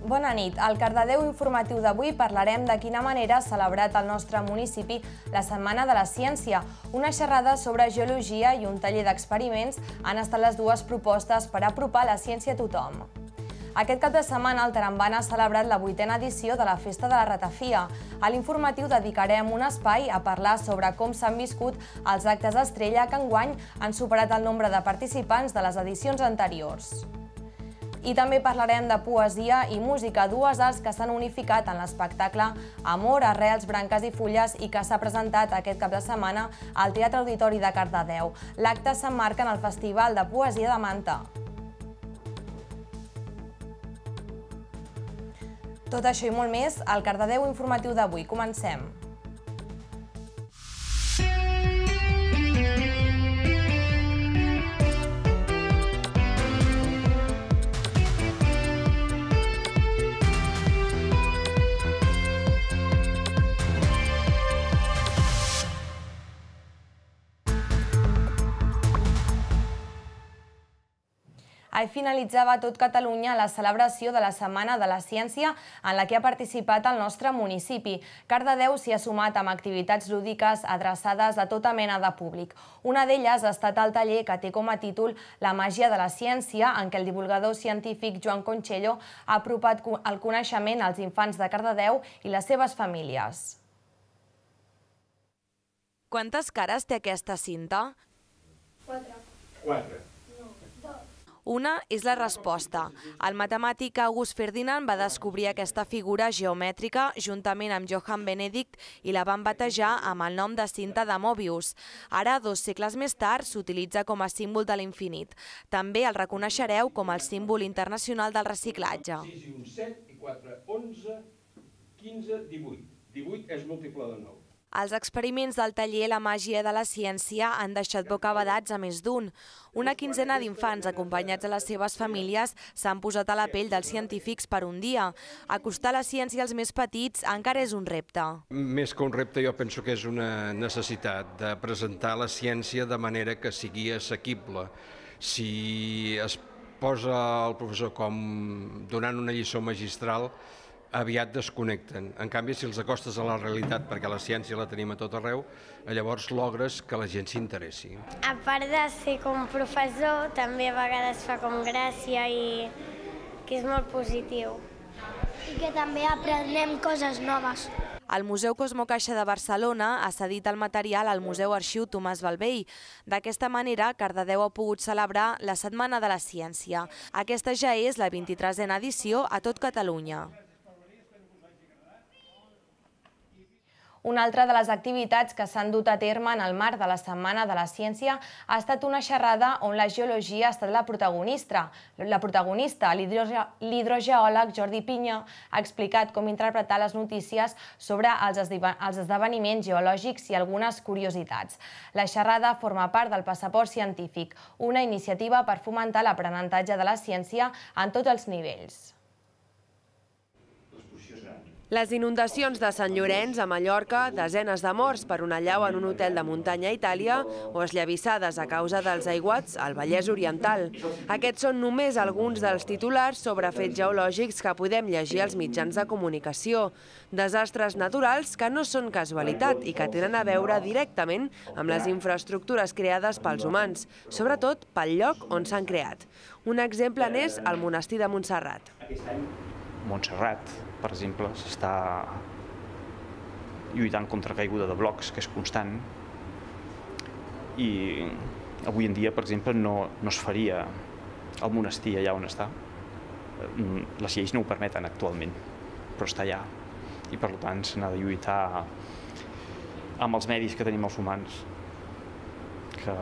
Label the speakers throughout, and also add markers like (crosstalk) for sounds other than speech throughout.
Speaker 1: Bona nit. Al Cardedeu informatiu d'avui parlarem de quina manera ha celebrat el nostre municipi la Setmana de la Ciència. Una xerrada sobre geologia i un taller d'experiments han estat les dues propostes per apropar la ciència a tothom. Aquest cap de setmana el Tarambana ha celebrat la vuitena edició de la Festa de la Ratafia. A l'informatiu dedicarem un espai a parlar sobre com s'han viscut els actes estrella que enguany han superat el nombre de participants de les edicions anteriors. I també parlarem de poesia i música, dues arts que s'han unificat en l'espectacle Amor, Arrels, Branques i Fulles i que s'ha presentat aquest cap de setmana al Teatre Auditori de Cardedeu. L'acte s'emmarca en el Festival de Poesia de Manta. Tot això i molt més al Cardedeu informatiu d'avui. Comencem. Ahir finalitzava a tot Catalunya la celebració de la Setmana de la Ciència en la que ha participat el nostre municipi. Cardedeu s'hi ha sumat amb activitats lúdiques adreçades a tota mena de públic. Una d'elles ha estat el taller que té com a títol La màgia de la ciència, en què el divulgador científic Joan Conchello ha apropat el coneixement als infants de Cardedeu i les seves famílies. Quantes cares té aquesta cinta?
Speaker 2: Quatre.
Speaker 3: Quatre.
Speaker 1: Una és la resposta. El matemàtic August Ferdinand va descobrir aquesta figura geomètrica juntament amb Johann Benedict i la van batejar amb el nom de cinta de Mobius. Ara, dos segles més tard, s'utilitza com a símbol de l'infinit. També el reconeixereu com el símbol internacional del reciclatge.
Speaker 3: 6 i un 7 i 4, 11, 15, 18. 18 és múltiple de 9.
Speaker 1: Els experiments del taller La màgia de la ciència han deixat bocabadats a més d'un. Una quinzena d'infants acompanyats a les seves famílies s'han posat a la pell dels científics per un dia. Acostar la ciència als més petits encara és un repte.
Speaker 4: Més que un repte, jo penso que és una necessitat de presentar la ciència de manera que sigui assequible. Si es posa el professor com donant una lliçó magistral, aviat desconnecten. En canvi, si els acostes a la realitat, perquè la ciència la tenim a tot arreu, llavors logres que la gent s'interessi.
Speaker 2: A part de ser com professor, també a vegades fa com gràcia i que és molt positiu.
Speaker 5: I que també aprenem coses noves.
Speaker 1: El Museu Cosmo Caixa de Barcelona ha cedit el material al Museu Arxiu Tomàs Balvell. D'aquesta manera, Cardedeu ha pogut celebrar la Setmana de la Ciència. Aquesta ja és la 23a edició a tot Catalunya. Una altra de les activitats que s'han dut a terme en el marc de la Setmana de la Ciència ha estat una xerrada on la geologia ha estat la protagonista. La protagonista, l'hidrogeòleg Jordi Pinya, ha explicat com interpretar les notícies sobre els esdeveniments geològics i algunes curiositats. La xerrada forma part del Passaport Científic, una iniciativa per fomentar l'aprenentatge de la ciència en tots els nivells. Les inundacions de Sant Llorenç a Mallorca, desenes de morts per una llau en un hotel de muntanya a Itàlia o esllavissades a causa dels aiguats al Vallès Oriental. Aquests són només alguns dels titulars sobre fets geològics que podem llegir als mitjans de comunicació. Desastres naturals que no són casualitat i que tenen a veure directament amb les infraestructures creades pels humans, sobretot pel lloc on s'han creat. Un exemple n'és el monestir de Montserrat.
Speaker 6: Montserrat, per exemple, s'està lluitant contra caiguda de blocs, que és constant, i avui en dia, per exemple, no, no es faria el monestir allà on està. Les lleis no ho permeten actualment, però està allà. I per tant se n'ha de lluitar amb els medis que tenim els humans, que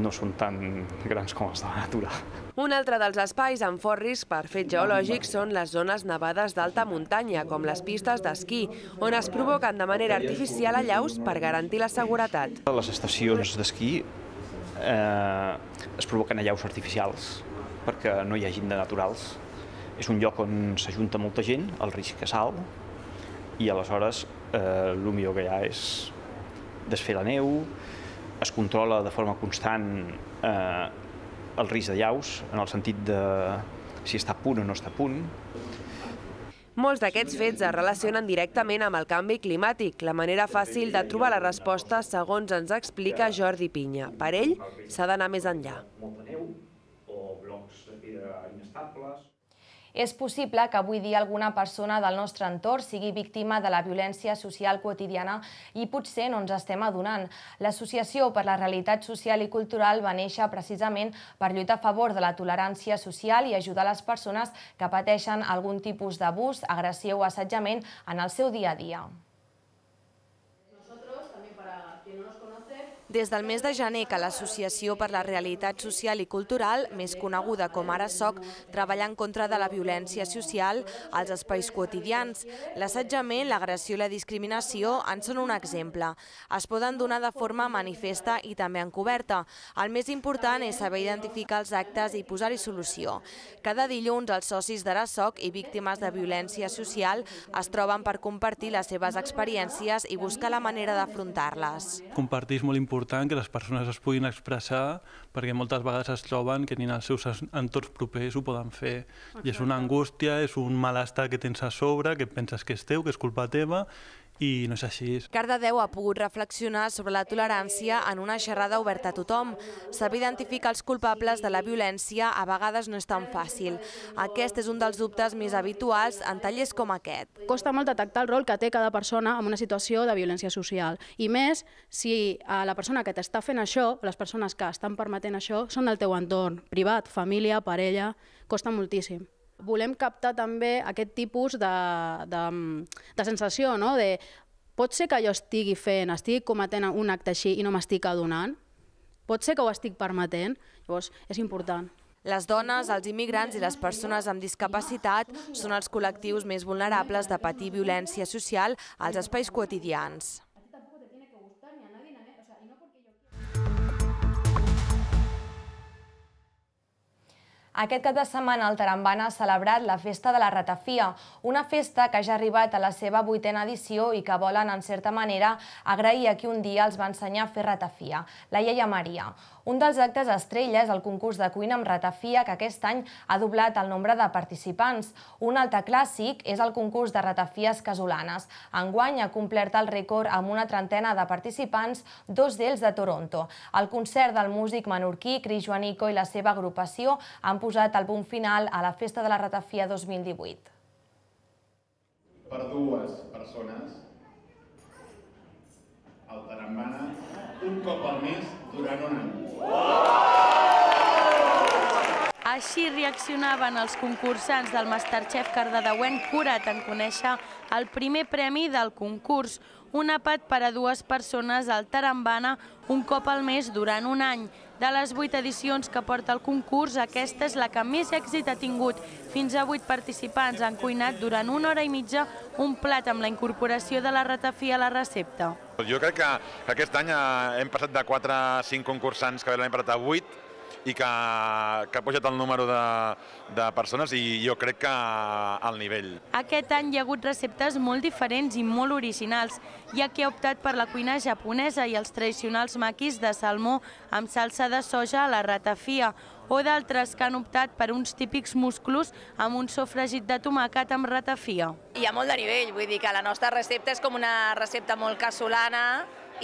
Speaker 6: no són tan grans com els de la natura.
Speaker 1: Un altre dels espais amb fort risc per fets geològics són les zones nevades d'alta muntanya, com les pistes d'esquí, on es provoquen de manera artificial allaus per garantir la seguretat.
Speaker 6: Les estacions d'esquí eh, es provoquen allaus artificials perquè no hi ha gent de naturals. És un lloc on s'ajunta molta gent, el risc és alt, i aleshores eh, el millor que hi ha és desfer la neu, es controla de forma constant eh, el risc de llaus, en el sentit de si està a punt o no està a punt,
Speaker 7: Molts d'aquests fets es relacionen directament amb el canvi climàtic, la manera fàcil de trobar la resposta segons ens explica Jordi Pinya. Per ell, s'ha d'anar més enllà.
Speaker 6: Molta neu o blocs de pedra inestables
Speaker 1: és possible que avui dia alguna persona del nostre entorn sigui víctima de la violència social quotidiana i potser no ens estem adonant. L'Associació per la Realitat Social i Cultural va néixer precisament per lluitar a favor de la tolerància social i ajudar les persones que pateixen algun tipus d'abús, agressió o assetjament en el seu dia a dia. Des del mes de gener que l'Associació per la Realitat Social i Cultural, més coneguda com Ara Soc, treballa en contra de la violència social als espais quotidians. L'assetjament, l'agressió i la discriminació en són un exemple. Es poden donar de forma manifesta i també encoberta. El més important és saber identificar els actes i posar-hi solució. Cada dilluns els socis d'Ara Soc i víctimes de violència social es troben per compartir les seves experiències i buscar la manera d'afrontar-les.
Speaker 8: Compartir és molt important important que les persones es puguin expressar perquè moltes vegades es troben que ni en els seus entorns propers ho poden fer. Exacte. I és una angústia, és un malestar que tens a sobre, que penses que és teu, que és culpa teva, i no és així.
Speaker 1: Cardedeu ha pogut reflexionar sobre la tolerància en una xerrada oberta a tothom. Saber identificar els culpables de la violència a vegades no és tan fàcil. Aquest és un dels dubtes més habituals en tallers com aquest.
Speaker 9: Costa molt detectar el rol que té cada persona en una situació de violència social. I més si a la persona que t'està fent això, les persones que estan permetent això, són del teu entorn, privat, família, parella, costa moltíssim volem captar també aquest tipus de, de, de sensació, no? de pot ser que jo estigui fent, estigui cometent un acte així i no m'estic adonant? Pot ser que ho estic permetent? Llavors, és important.
Speaker 1: Les dones, els immigrants i les persones amb discapacitat són els col·lectius més vulnerables de patir violència social als espais quotidians. Aquest cap de setmana el Tarambana ha celebrat la Festa de la Ratafia, una festa que ja ha arribat a la seva vuitena edició i que volen, en certa manera, agrair a qui un dia els va ensenyar a fer ratafia, la iaia Maria. Un dels actes estrella és el concurs de cuina amb ratafia que aquest any ha doblat el nombre de participants. Un altre clàssic és el concurs de ratafies casolanes. Enguany ha complert el rècord amb una trentena de participants, dos d'ells de Toronto. El concert del músic menorquí Cris Joanico i la seva agrupació han posat el punt final a la Festa de la Ratafia 2018.
Speaker 10: Per dues persones, el Tarambana un cop al mes durant un any.
Speaker 11: Així reaccionaven els concursants del Masterchef cardedeuenc curat en conèixer el primer premi del concurs, un àpat per a dues persones al Tarambana un cop al mes durant un any. De les vuit edicions que porta el concurs, aquesta és la que més èxit ha tingut. Fins a vuit participants han cuinat durant una hora i mitja un plat amb la incorporació de la ratafia a la recepta.
Speaker 12: Jo crec que, que aquest any eh, hem passat de 4 a 5 concursants que l'any passat a 8 i que, que ha pujat el número de, de persones i jo crec que al nivell.
Speaker 11: Aquest any hi ha hagut receptes molt diferents i molt originals. Hi ha qui ha optat per la cuina japonesa i els tradicionals maquis de salmó amb salsa de soja a la ratafia, o d'altres que han optat per uns típics musclos amb un sofregit de tomàquet amb ratafia.
Speaker 13: Hi ha molt de nivell, vull dir que la nostra recepta és com una recepta molt casolana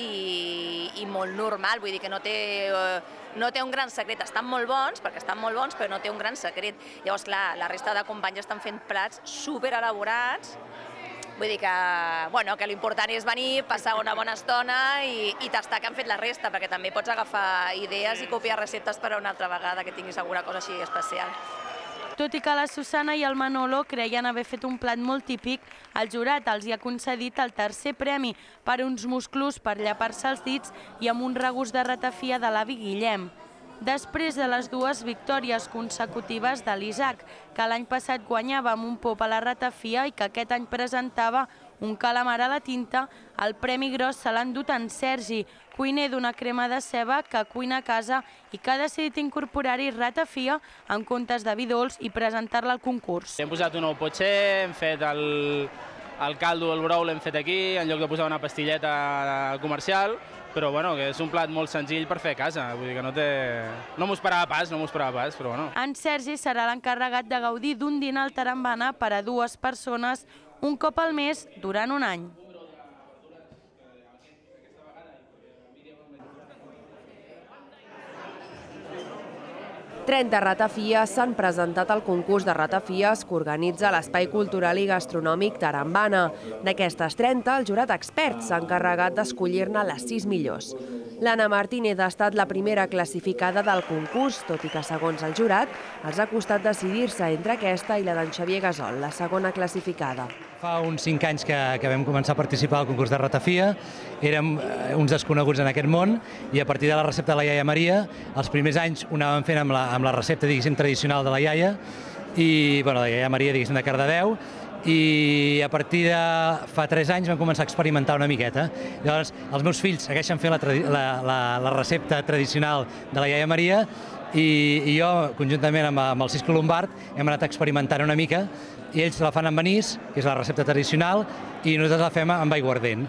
Speaker 13: i, i molt normal, vull dir que no té, eh, no té un gran secret. Estan molt bons, perquè estan molt bons, però no té un gran secret. Llavors, clar, la resta de companys estan fent plats super elaborats, Vull dir que, bueno, que l'important és venir, passar una bona estona i, i tastar que han fet la resta, perquè també pots agafar idees i copiar receptes per a una altra vegada que tinguis alguna cosa així especial.
Speaker 11: Tot i que la Susana i el Manolo creien haver fet un plat molt típic, el jurat els hi ha concedit el tercer premi per uns musclos per llapar-se els dits i amb un regust de ratafia de l'avi Guillem. Després de les dues victòries consecutives de l'Isaac, que l'any passat guanyava amb un pop a la ratafia i que aquest any presentava un calamar a la tinta, el Premi Gros se l'ha endut en Sergi, cuiner d'una crema de ceba que cuina a casa i que ha decidit incorporar-hi ratafia en comptes de vi dolç i presentar-la al concurs.
Speaker 14: Hem posat un nou potxer, hem fet el, el caldo, el brou l'hem fet aquí, en lloc de posar una pastilleta comercial, però bueno, que és un plat molt senzill per fer a casa, vull dir que no té... No m'ho esperava pas, no m'ho esperava pas, però bueno.
Speaker 11: En Sergi serà l'encarregat de gaudir d'un dinar al Tarambana per a dues persones un cop al mes durant un any.
Speaker 7: Trenta ratafies s'han presentat al concurs de ratafies que organitza l'Espai Cultural i Gastronòmic Tarambana. D'aquestes 30, el jurat expert s'ha encarregat d'escollir-ne les 6 millors. L'Anna Martínez ha estat la primera classificada del concurs, tot i que, segons el jurat, els ha costat decidir-se entre aquesta i la d'en Xavier Gasol, la segona classificada.
Speaker 15: Fa uns cinc anys que, que vam començar a participar al concurs de ratafia, érem eh, uns desconeguts en aquest món i a partir de la recepta de la iaia Maria, els primers anys ho anàvem fent amb la, amb la recepta, diguéssim, tradicional de la iaia. I, bueno, la iaia Maria, diguéssim, de Cardedeu. I a partir de fa 3 anys vam començar a experimentar una miqueta. Llavors, els meus fills segueixen fent la, la, la, la recepta tradicional de la iaia Maria i, i jo, conjuntament amb, amb el Cisco Lombard, hem anat experimentant una mica i ells la fan amb anís, que és la recepta tradicional, i nosaltres la fem amb aiguardent.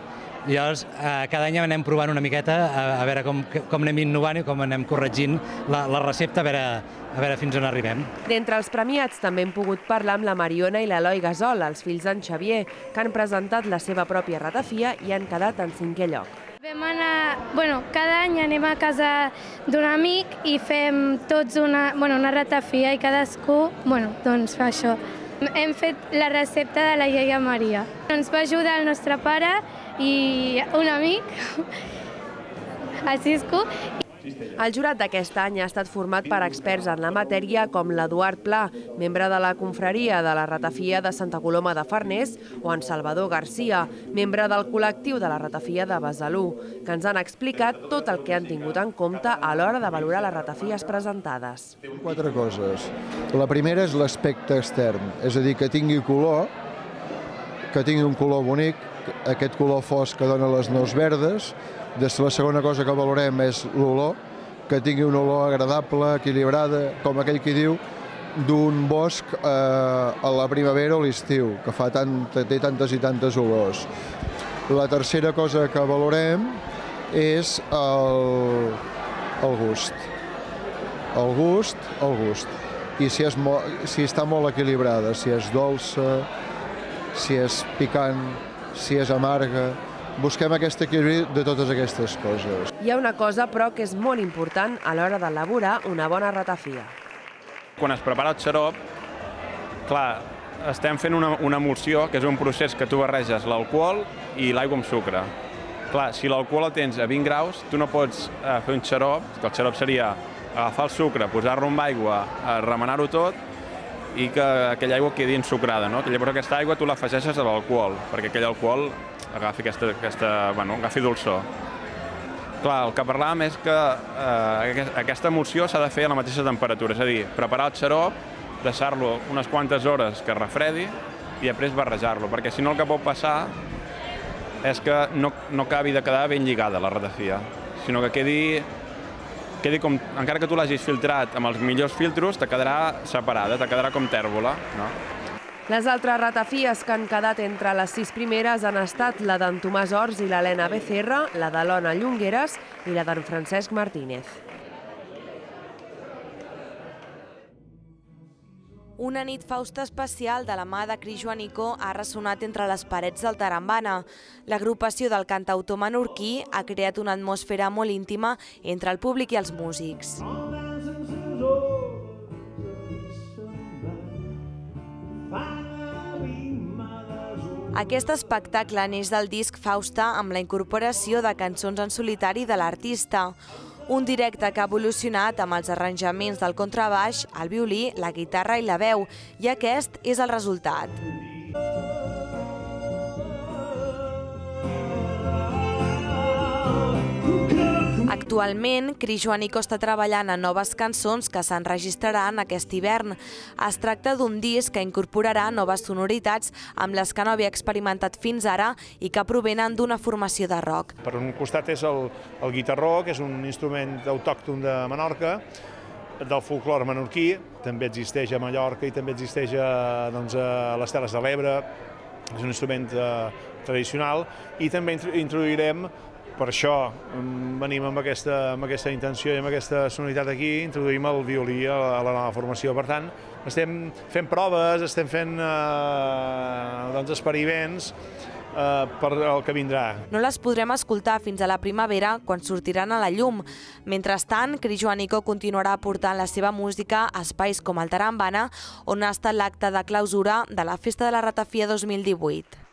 Speaker 15: I llavors, eh, cada any anem provant una miqueta a, a veure com, com anem innovant i com anem corregint la, la recepta, a veure, a veure fins on arribem.
Speaker 7: D'entre els premiats també hem pogut parlar amb la Mariona i l'Eloi Gasol, els fills d'en Xavier, que han presentat la seva pròpia ratafia i han quedat en cinquè lloc.
Speaker 16: Vam anar, bueno, cada any anem a casa d'un amic i fem tots una, bueno, una ratafia i cadascú, bueno, doncs fa això. Hem fet la recepta de la iaia Maria. Ens va ajudar el nostre pare i un amic, el (laughs) Cisco,
Speaker 7: el jurat d'aquest any ha estat format per experts en la matèria com l'Eduard Pla, membre de la confraria de la ratafia de Santa Coloma de Farners, o en Salvador Garcia, membre del col·lectiu de la ratafia de Besalú, que ens han explicat tot el que han tingut en compte a l'hora de valorar les ratafies presentades.
Speaker 17: Quatre coses. La primera és l'aspecte extern, és a dir, que tingui color, que tingui un color bonic, aquest color fosc que dona les nous verdes, la segona cosa que valorem és l'olor, que tingui una olor agradable, equilibrada, com aquell qui diu, d'un bosc eh, a la primavera o l'estiu, que fa tant, té tantes i tantes olors. La tercera cosa que valorem és el, el gust. El gust, el gust. I si, és mo, si està molt equilibrada, si és dolça, si és picant, si és amarga, busquem aquest equilibri de totes aquestes coses.
Speaker 7: Hi ha una cosa, però, que és molt important a l'hora d'elaborar una bona ratafia.
Speaker 4: Quan es prepara el xarop, clar, estem fent una, una emulsió, que és un procés que tu barreges l'alcohol i l'aigua amb sucre. Clar, si l'alcohol el tens a 20 graus, tu no pots eh, fer un xarop, que el xarop seria agafar el sucre, posar-lo amb aigua, eh, remenar-ho tot i que aquella aigua quedi ensucrada, no? Llavors aquesta aigua tu l'afegeixes a l'alcohol, perquè aquell alcohol agafi aquesta, aquesta bueno, agafi dolçor. Clar, el que parlàvem és que eh, aquesta emulsió s'ha de fer a la mateixa temperatura, és a dir, preparar el xarop, deixar-lo unes quantes hores que refredi i després barrejar-lo, perquè si no el que pot passar és que no, no acabi de quedar ben lligada la ratafia, sinó que quedi, quedi com, encara que tu l'hagis filtrat amb els millors filtros, te quedarà separada, te quedarà com tèrbola, no?
Speaker 7: Les altres ratafies que han quedat entre les sis primeres han estat la d'en Tomàs Ors i l'Helena Becerra, la de l'Ona Llongueres i la d'en Francesc Martínez. Una nit fausta especial de la mà de Cris Joanicó ha ressonat entre les parets del Tarambana. L'agrupació del cantautor menorquí ha creat una atmosfera molt íntima entre el públic i els músics. Aquest espectacle neix del disc Fausta amb la incorporació de cançons en solitari de l'artista. Un directe que ha evolucionat amb els arranjaments del contrabaix, el violí, la guitarra i la veu, i aquest és el resultat. Actualment, Cris Joanico està treballant en noves cançons que s'enregistraran aquest hivern. Es tracta d'un disc que incorporarà noves sonoritats amb les que no havia experimentat fins ara i que provenen d'una formació de rock.
Speaker 18: Per un costat és el, el guitarró, que és un instrument autòcton de Menorca, del folclore menorquí, també existeix a Mallorca i també existeix a, doncs, a les Terres de l'Ebre, és un instrument eh, tradicional, i també introduirem Per això mm, venim amb aquesta, amb aquesta intenció i amb aquesta sonoritat aquí, introduïm el violí a la, a la nova formació. Per tant, estem fent proves, estem fent eh, doncs, experiments eh, per el que vindrà.
Speaker 3: No les podrem escoltar fins a la primavera, quan sortiran a la llum. Mentrestant, Cris Joanico continuarà portant la seva música a espais com el Tarambana, on ha estat l'acte de clausura de la Festa de la Ratafia 2018.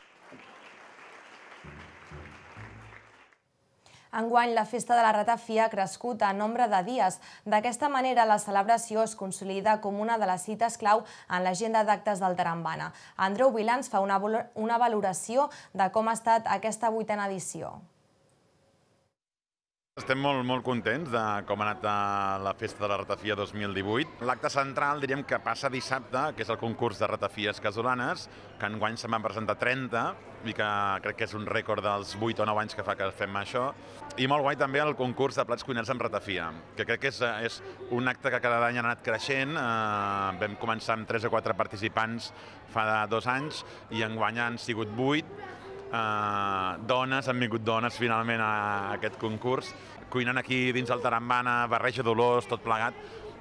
Speaker 1: Enguany, la festa de la ratafia ha crescut a nombre de dies. D'aquesta manera, la celebració es consolida com una de les cites clau en l'agenda d'actes del Tarambana. Andreu Vilans fa una, valoració de com ha estat aquesta vuitena edició.
Speaker 12: Estem molt, molt contents de com ha anat eh, la Festa de la Ratafia 2018. L'acte central diríem que passa dissabte, que és el concurs de ratafies casolanes, que enguany se'n van presentar 30 i que crec que és un rècord dels 8 o 9 anys que fa que fem això. I molt guai també el concurs de plats cuiners amb ratafia, que crec que és, és un acte que cada any ha anat creixent. Eh, vam començar amb 3 o 4 participants fa dos anys i enguany han sigut 8 eh, dones, han vingut dones finalment a aquest concurs, cuinant aquí dins el Tarambana, barreja d'olors, tot plegat,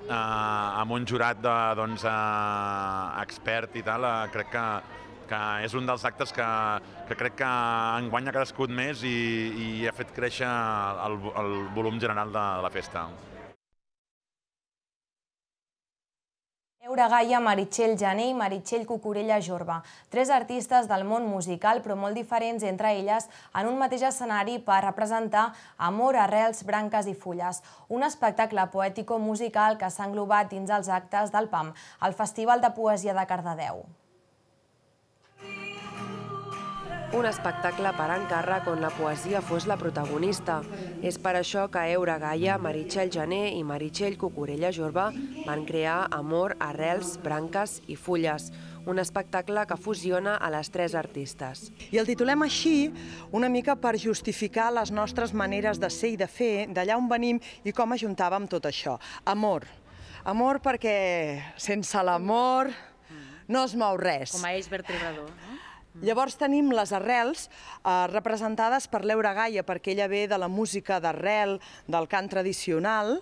Speaker 12: eh, amb un jurat de, doncs, eh, expert i tal, eh, crec que, que és un dels actes que, que crec que enguany ha crescut més i, i ha fet créixer el, el volum general de, de la festa.
Speaker 1: Eura Gaia, Meritxell Jané i Meritxell Cucurella Jorba, tres artistes del món musical però molt diferents entre elles en un mateix escenari per representar Amor, arrels, branques i fulles, un espectacle poètico-musical que s'ha englobat dins els actes del PAM, el Festival de Poesia de Cardedeu.
Speaker 7: Un espectacle per encàrrec on la poesia fos la protagonista. És per això que Eura Gaia, Meritxell Jané i Meritxell Cucurella Jorba van crear Amor, Arrels, Branques i Fulles, un espectacle que fusiona a les tres artistes.
Speaker 19: I el titulem així una mica per justificar les nostres maneres de ser i de fer, d'allà on venim i com ajuntàvem tot això. Amor. Amor perquè sense l'amor no es mou res.
Speaker 20: Com a eix vertebrador, no?
Speaker 19: Llavors tenim les arrels eh, representades per l'Eura Gaia, perquè ella ve de la música d'arrel, del cant tradicional.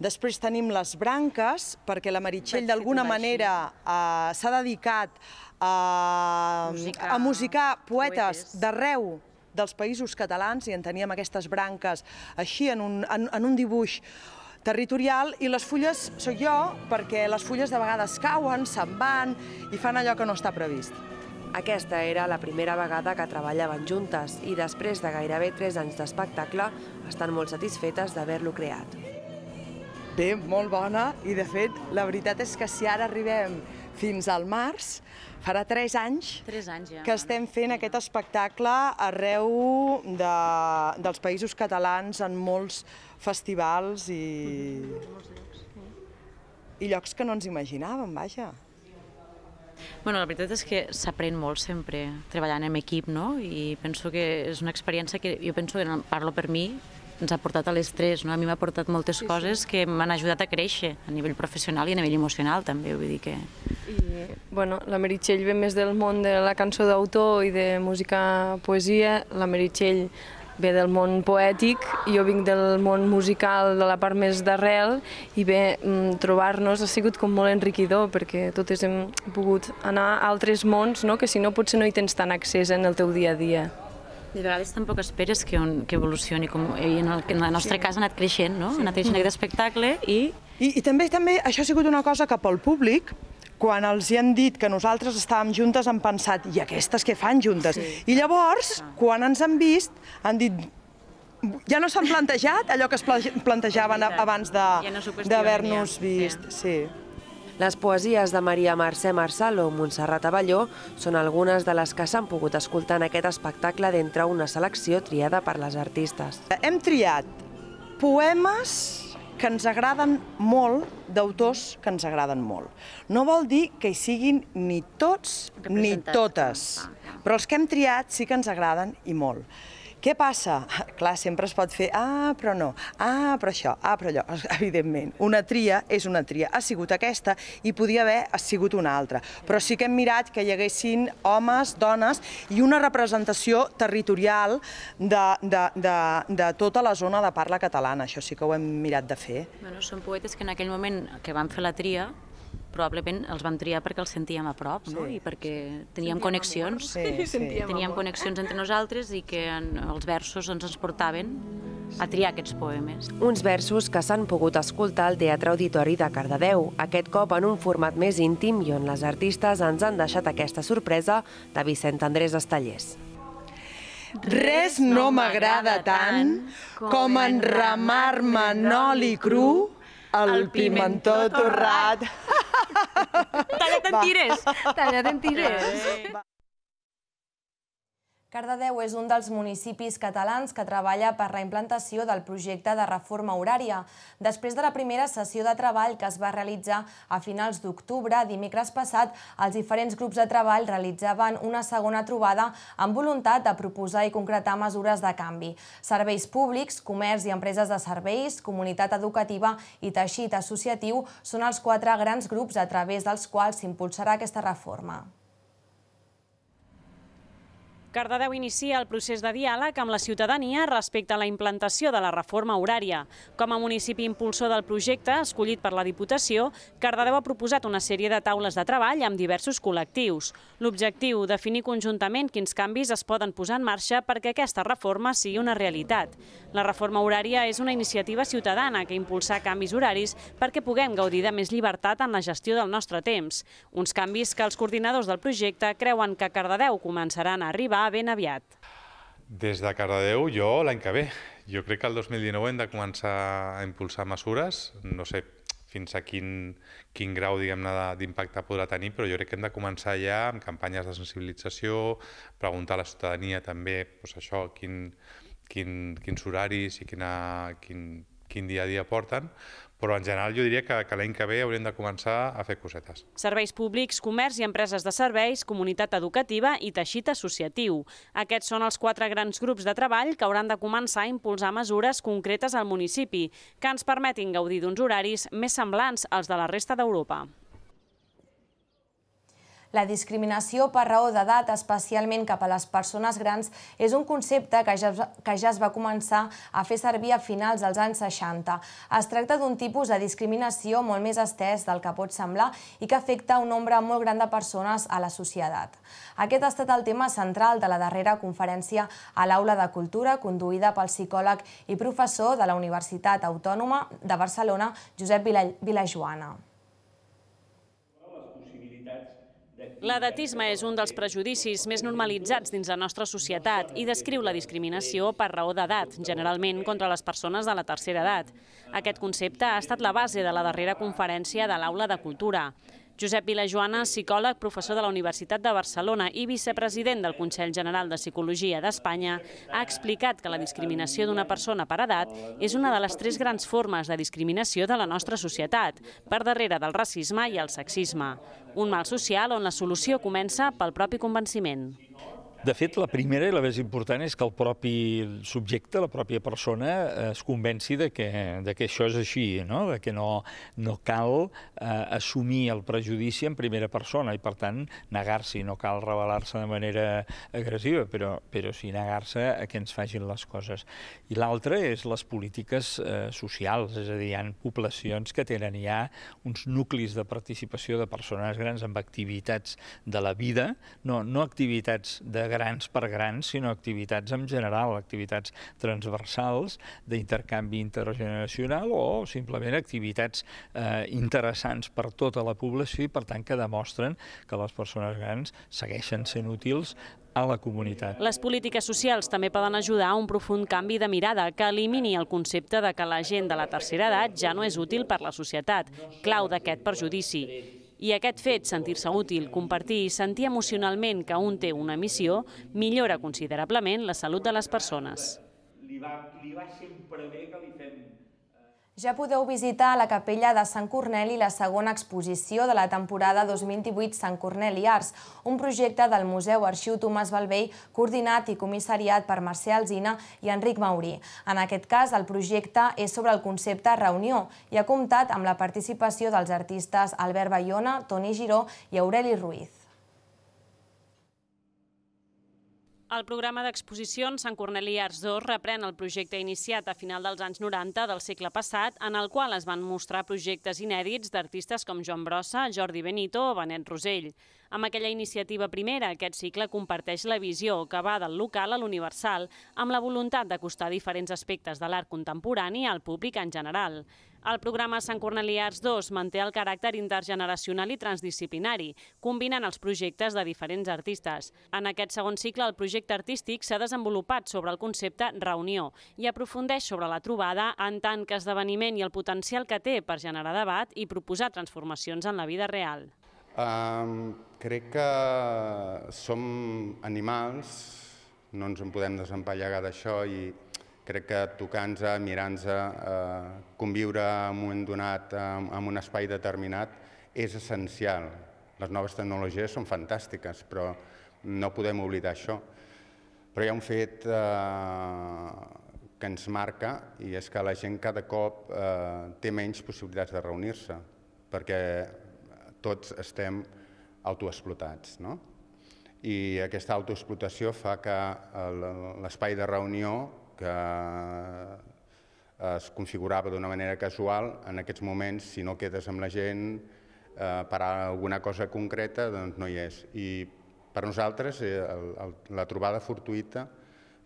Speaker 19: Després tenim les branques, perquè la Meritxell d'alguna manera eh, s'ha dedicat a, musicar, a musicar poetes, poetes. d'arreu dels països catalans i en teníem aquestes branques així en un, en, en un dibuix territorial i les fulles sóc jo perquè les fulles de vegades cauen, se'n van i fan allò que no està previst.
Speaker 7: Aquesta era la primera vegada que treballaven juntes i després de gairebé 3 anys d'espectacle estan molt satisfetes d'haver-lo creat.
Speaker 19: Bé, molt bona i de fet la veritat és que si ara arribem fins al març, farà 3 anys,
Speaker 20: 3 anys ja,
Speaker 19: que estem fent aquest espectacle arreu de, dels països catalans en molts festivals i, i llocs que no ens imaginàvem, vaja.
Speaker 20: Bueno, la veritat és que s'aprèn molt sempre treballant en equip, no? I penso que és una experiència que jo penso que parlo per mi, ens ha portat a l'estrès, no? A mi m'ha portat moltes sí, coses sí. que m'han ajudat a créixer a nivell professional i a nivell emocional també, vull dir que...
Speaker 21: I, bueno, la Meritxell ve més del món de la cançó d'autor i de música poesia. La Meritxell ve del món poètic, jo vinc del món musical de la part més d'arrel i bé, mm, trobar-nos ha sigut com molt enriquidor perquè totes hem pogut anar a altres mons no? que si no potser no hi tens tant accés en el teu dia a dia.
Speaker 20: De vegades tampoc esperes que, un, que evolucioni, com en el, en el nostre sí. cas ha anat creixent, no? Sí. Ha anat creixent aquest espectacle i...
Speaker 19: I, I també també això ha sigut una cosa que pel públic quan els hi han dit que nosaltres estàvem juntes han pensat, i aquestes què fan juntes? Sí. I llavors, quan ens han vist, han dit, ja no s'han plantejat allò que es plantejaven abans d'haver-nos ja no vist. Sí.
Speaker 7: Les poesies de Maria Mercè Marçal o Montserrat Avelló són algunes de les que s'han pogut escoltar en aquest espectacle d'entre una selecció triada per les artistes.
Speaker 19: Hem triat poemes que ens agraden molt d'autors que ens agraden molt. No vol dir que hi siguin ni tots ni totes, però els que hem triat sí que ens agraden i molt. Què passa? (laughs) Clar, sempre es pot fer, ah, però no, ah, però això, ah, però allò. (laughs) Evidentment, una tria és una tria. Ha sigut aquesta i podia haver sigut una altra. Però sí que hem mirat que hi haguessin homes, dones i una representació territorial de, de, de, de tota la zona de parla catalana. Això sí que ho hem mirat de fer.
Speaker 20: Bueno, són poetes que en aquell moment que van fer la tria probablement els vam triar perquè els sentíem a prop, no?
Speaker 19: Sí,
Speaker 20: I perquè teníem sí, connexions,
Speaker 19: sí, sí.
Speaker 20: teníem connexions entre nosaltres i que en, els versos ens, ens portaven a triar aquests poemes.
Speaker 7: Uns versos que s'han pogut escoltar al Teatre Auditori de Cardedeu, aquest cop en un format més íntim i on les artistes ens han deixat aquesta sorpresa de Vicent Andrés Estallés.
Speaker 19: Res no m'agrada tant com enramar-me en oli cru el pimentó torrat.
Speaker 20: Tallat en tires.
Speaker 16: Tallat en tires.
Speaker 1: Cardedeu és un dels municipis catalans que treballa per la implantació del projecte de reforma horària. Després de la primera sessió de treball que es va realitzar a finals d'octubre, dimecres passat, els diferents grups de treball realitzaven una segona trobada amb voluntat de proposar i concretar mesures de canvi. Serveis públics, comerç i empreses de serveis, comunitat educativa i teixit associatiu són els quatre grans grups a través dels quals s'impulsarà aquesta reforma.
Speaker 22: Cardedeu inicia el procés de diàleg amb la ciutadania respecte a la implantació de la reforma horària. Com a municipi impulsor del projecte, escollit per la Diputació, Cardedeu ha proposat una sèrie de taules de treball amb diversos col·lectius. L'objectiu, definir conjuntament quins canvis es poden posar en marxa perquè aquesta reforma sigui una realitat. La reforma horària és una iniciativa ciutadana que impulsa canvis horaris perquè puguem gaudir de més llibertat en la gestió del nostre temps. Uns canvis que els coordinadors del projecte creuen que Cardedeu començaran a arribar ben aviat.
Speaker 23: Des de Cardedeu, jo l'any que ve. Jo crec que el 2019 hem de començar a impulsar mesures, no sé fins a quin, quin grau d'impacte podrà tenir, però jo crec que hem de començar ja amb campanyes de sensibilització, preguntar a la ciutadania també doncs això, quin, quin, quins horaris i quina, quin, quin dia a dia porten, però en general jo diria que, que l'any que ve haurem de començar a fer cosetes.
Speaker 22: Serveis públics, comerç i empreses de serveis, comunitat educativa i teixit associatiu. Aquests són els quatre grans grups de treball que hauran de començar a impulsar mesures concretes al municipi que ens permetin gaudir d'uns horaris més semblants als de la resta d'Europa.
Speaker 1: La discriminació per raó d'edat, especialment cap a les persones grans, és un concepte que ja, que ja es va començar a fer servir a finals dels anys 60. Es tracta d'un tipus de discriminació molt més estès del que pot semblar i que afecta un nombre molt gran de persones a la societat. Aquest ha estat el tema central de la darrera conferència a l'Aula de Cultura, conduïda pel psicòleg i professor de la Universitat Autònoma de Barcelona, Josep Vilajoana.
Speaker 22: L'edatisme és un dels prejudicis més normalitzats dins la nostra societat i descriu la discriminació per raó d'edat, generalment contra les persones de la tercera edat. Aquest concepte ha estat la base de la darrera conferència de l'Aula de Cultura. Josep Vilajoana, psicòleg, professor de la Universitat de Barcelona i vicepresident del Consell General de Psicologia d'Espanya, ha explicat que la discriminació d'una persona per edat és una de les tres grans formes de discriminació de la nostra societat, per darrere del racisme i el sexisme. Un mal social on la solució comença pel propi convenciment.
Speaker 24: De fet, la primera i la més important és que el propi subjecte, la pròpia persona, es convenci de que, de que això és així, no? de que no, no cal eh, assumir el prejudici en primera persona i, per tant, negar-s'hi. No cal revelar-se de manera agressiva, però, però sí negar-se a que ens facin les coses. I l'altra és les polítiques eh, socials, és a dir, hi ha poblacions que tenen ja uns nuclis de participació de persones grans amb activitats de la vida, no, no activitats de grans per grans, sinó activitats en general, activitats transversals d'intercanvi intergeneracional o simplement activitats eh, interessants per tota la població i per tant que demostren que les persones grans segueixen sent útils a la comunitat.
Speaker 22: Les polítiques socials també poden ajudar a un profund canvi de mirada que elimini el concepte de que la gent de la tercera edat ja no és útil per la societat, clau d'aquest perjudici. I aquest fet, sentir-se útil, compartir i sentir emocionalment que un té una missió, millora considerablement la salut de les persones.
Speaker 6: Li va, li va sempre bé que li fem
Speaker 1: Ja podeu visitar la capella de Sant Corneli la segona exposició de la temporada 2018 Sant Corneli Arts, un projecte del Museu Arxiu Tomàs Balvell coordinat i comissariat per Mercè Alzina i Enric Maurí. En aquest cas, el projecte és sobre el concepte reunió i ha comptat amb la participació dels artistes Albert Bayona, Toni Giró i Aureli Ruiz.
Speaker 22: El programa d'exposicions Sant Corneli Arts 2 reprèn el projecte iniciat a final dels anys 90 del segle passat, en el qual es van mostrar projectes inèdits d'artistes com Joan Brossa, Jordi Benito o Benet Rosell. Amb aquella iniciativa primera, aquest cicle comparteix la visió que va del local a l'universal, amb la voluntat d'acostar diferents aspectes de l'art contemporani al públic en general. El programa Sant Cornelí Arts 2 manté el caràcter intergeneracional i transdisciplinari, combinant els projectes de diferents artistes. En aquest segon cicle, el projecte artístic s'ha desenvolupat sobre el concepte reunió i aprofundeix sobre la trobada en tant que esdeveniment i el potencial que té per generar debat i proposar transformacions en la vida real.
Speaker 25: Um, crec que som animals, no ens en podem desempallegar d'això i crec que tocant-nos, mirant-nos, eh, conviure en un moment donat en un espai determinat és essencial. Les noves tecnologies són fantàstiques, però no podem oblidar això. Però hi ha un fet eh, que ens marca i és que la gent cada cop eh, té menys possibilitats de reunir-se perquè tots estem autoexplotats. No? I aquesta autoexplotació fa que l'espai de reunió que es configurava d'una manera casual, en aquests moments, si no quedes amb la gent eh, per a alguna cosa concreta, doncs no hi és. I per nosaltres eh, el, el, la trobada fortuïta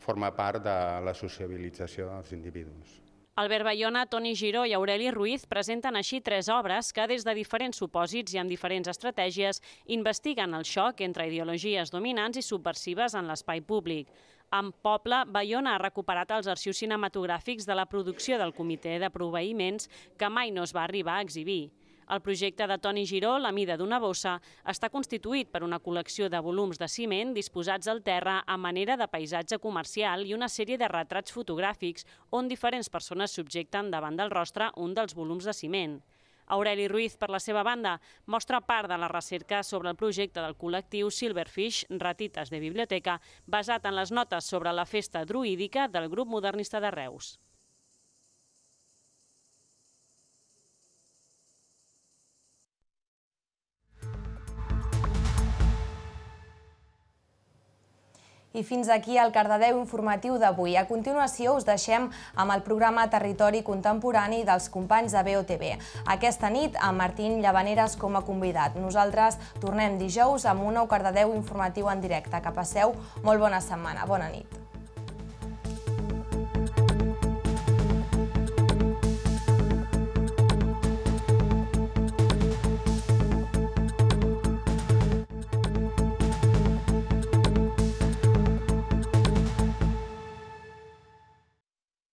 Speaker 25: forma part de la sociabilització dels individus.
Speaker 22: Albert Bayona, Toni Giró i Aureli Ruiz presenten així tres obres que, des de diferents supòsits i amb diferents estratègies, investiguen el xoc entre ideologies dominants i subversives en l'espai públic. Amb Poble, Bayona ha recuperat els arxius cinematogràfics de la producció del comitè de proveïments que mai no es va arribar a exhibir. El projecte de Toni Giró, La mida d'una bossa, està constituït per una col·lecció de volums de ciment disposats al terra a manera de paisatge comercial i una sèrie de retrats fotogràfics on diferents persones subjecten davant del rostre un dels volums de ciment. Aureli Ruiz, per la seva banda, mostra part de la recerca sobre el projecte del col·lectiu Silverfish, Ratites de Biblioteca, basat en les notes sobre la festa druídica del grup modernista de Reus.
Speaker 1: I fins aquí el Cardedeu informatiu d'avui. A continuació us deixem amb el programa Territori Contemporani dels companys de BOTV. Aquesta nit amb Martín Llavaneres com a convidat. Nosaltres tornem dijous amb un nou Cardedeu informatiu en directe. Que passeu molt bona setmana. Bona nit.